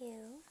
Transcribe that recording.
you.